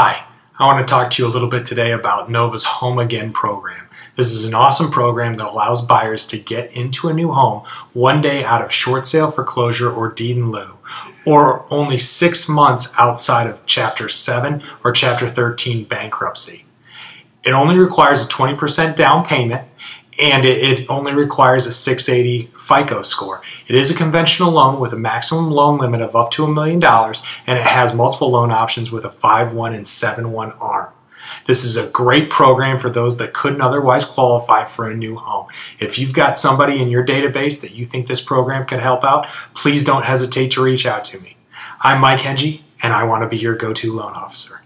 I want to talk to you a little bit today about Nova's Home Again program. This is an awesome program that allows buyers to get into a new home one day out of short sale foreclosure or deed in lieu, or only six months outside of Chapter 7 or Chapter 13 bankruptcy. It only requires a 20% down payment and it, it, only requires a 680 FICO score. It is a conventional loan with a maximum loan limit of up to a million dollars, and it has multiple loan options with a 5-1 and 7-1 ARM. This is a great program for those that couldn't otherwise qualify for a new home. If you've got somebody in your database that you think this program could help out, please don't hesitate to reach out to me. I'm Mike Hengy, and I want to be your go-to loan officer.